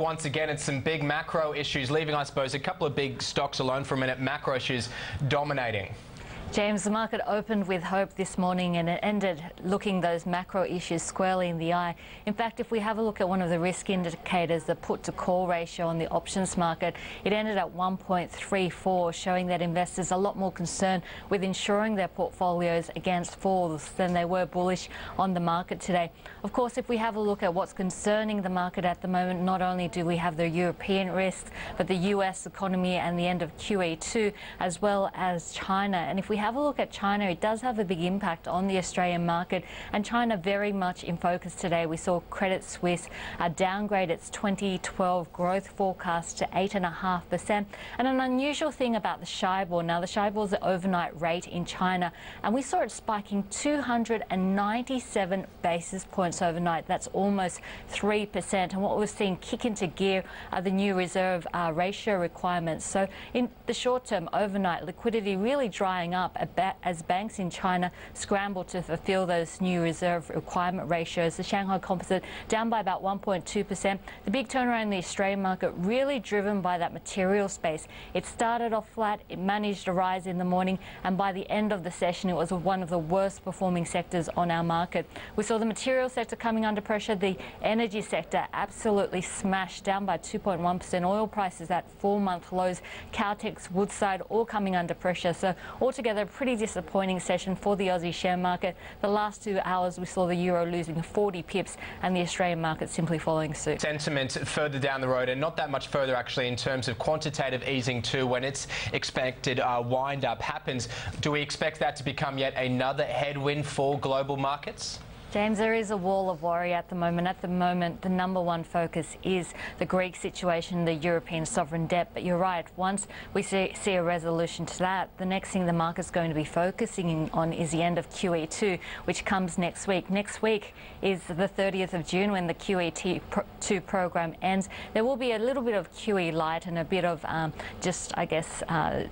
Once again, it's some big macro issues, leaving, I suppose, a couple of big stocks alone for a minute. Macro issues dominating. James, the market opened with hope this morning and it ended looking those macro issues squarely in the eye. In fact, if we have a look at one of the risk indicators, the put to call ratio on the options market, it ended at 1.34, showing that investors are a lot more concerned with insuring their portfolios against falls than they were bullish on the market today. Of course, if we have a look at what's concerning the market at the moment, not only do we have the European risks, but the US economy and the end of QE2, as well as China. And if we have a look at China, it does have a big impact on the Australian market, and China very much in focus today. We saw Credit Suisse uh, downgrade its 2012 growth forecast to 8.5%. And an unusual thing about the Shibor, now the Shibor is the overnight rate in China, and we saw it spiking 297 basis points overnight. That's almost 3%. And what we're seeing kick into gear are the new reserve uh, ratio requirements. So in the short term, overnight, liquidity really drying up up as banks in China scramble to fulfill those new reserve requirement ratios. The Shanghai Composite down by about 1.2%. The big turnaround in the Australian market really driven by that material space. It started off flat, it managed to rise in the morning, and by the end of the session, it was one of the worst performing sectors on our market. We saw the material sector coming under pressure, the energy sector absolutely smashed down by 2.1%. Oil prices at four month lows, Caltex, Woodside all coming under pressure. So altogether, a pretty disappointing session for the Aussie share market. The last two hours we saw the euro losing 40 pips and the Australian market simply following suit. Sentiment further down the road and not that much further actually in terms of quantitative easing two when its expected uh, wind up happens. Do we expect that to become yet another headwind for global markets? James, there is a wall of worry at the moment. At the moment, the number one focus is the Greek situation, the European sovereign debt. But you're right, once we see, see a resolution to that, the next thing the market's going to be focusing on is the end of QE2, which comes next week. Next week is the 30th of June when the QE2 program ends. There will be a little bit of QE light and a bit of um, just, I guess, uh,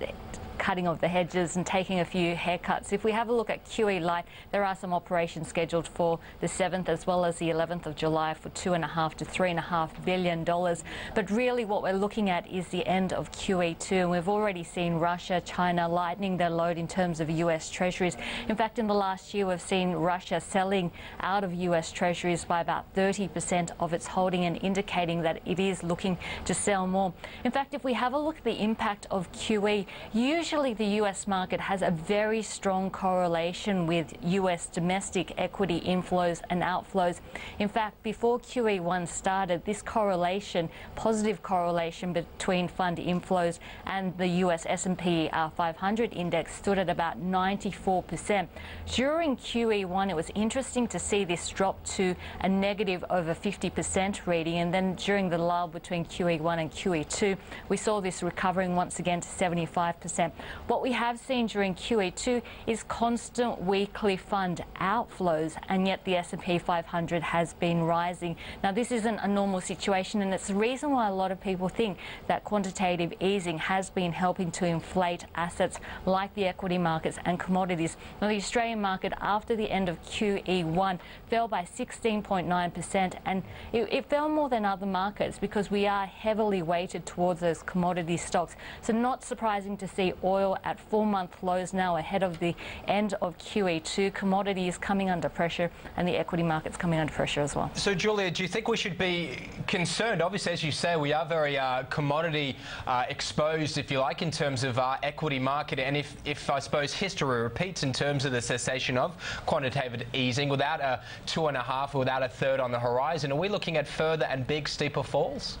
cutting of the hedges and taking a few haircuts. If we have a look at QE Light, there are some operations scheduled for the 7th as well as the 11th of July for two and a half to three and a half billion dollars. But really what we're looking at is the end of QE2 and we've already seen Russia, China lightening their load in terms of US treasuries. In fact, in the last year, we've seen Russia selling out of US treasuries by about 30% of its holding and indicating that it is looking to sell more. In fact, if we have a look at the impact of QE, usually Usually the US market has a very strong correlation with US domestic equity inflows and outflows. In fact, before QE1 started, this correlation, positive correlation between fund inflows and the US S&P uh, 500 index stood at about 94%. During QE1, it was interesting to see this drop to a negative over 50% reading. And then during the lull between QE1 and QE2, we saw this recovering once again to 75%. What we have seen during QE2 is constant weekly fund outflows, and yet the S&P 500 has been rising. Now, this isn't a normal situation, and it's the reason why a lot of people think that quantitative easing has been helping to inflate assets like the equity markets and commodities. Now, the Australian market, after the end of QE1, fell by 16.9%, and it, it fell more than other markets because we are heavily weighted towards those commodity stocks. So, not surprising to see oil at four-month lows now ahead of the end of QE2. Commodities coming under pressure and the equity markets coming under pressure as well. So, Julia, do you think we should be concerned? Obviously, as you say, we are very uh, commodity uh, exposed, if you like, in terms of our equity market. And if, if I suppose history repeats in terms of the cessation of quantitative easing without a two and a half or without a third on the horizon, are we looking at further and big, steeper falls?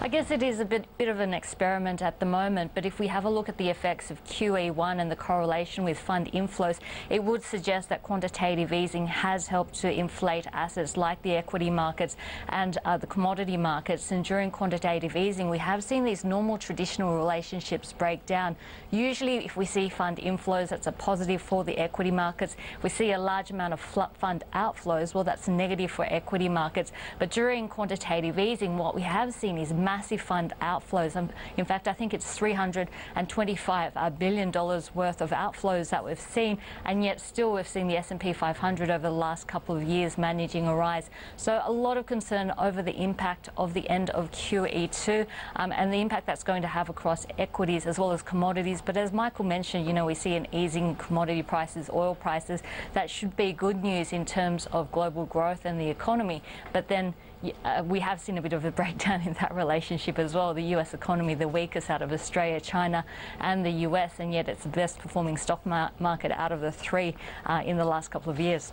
I guess it is a bit, bit of an experiment at the moment, but if we have a look at the effects of QE1 and the correlation with fund inflows, it would suggest that quantitative easing has helped to inflate assets like the equity markets and uh, the commodity markets. And during quantitative easing, we have seen these normal traditional relationships break down. Usually, if we see fund inflows, that's a positive for the equity markets. We see a large amount of fund outflows, well, that's negative for equity markets. But during quantitative easing, what we have seen is massive fund outflows. Um, in fact, I think it's 325 a billion dollars worth of outflows that we've seen, and yet still we've seen the S&P 500 over the last couple of years managing a rise. So a lot of concern over the impact of the end of QE2 um, and the impact that's going to have across equities as well as commodities. But as Michael mentioned, you know, we see an easing commodity prices, oil prices. That should be good news in terms of global growth and the economy. But then uh, we have seen a bit of a breakdown in that relationship as well. The US economy, the weakest out of Australia, China, and the US, and yet it's the best performing stock mar market out of the three uh, in the last couple of years.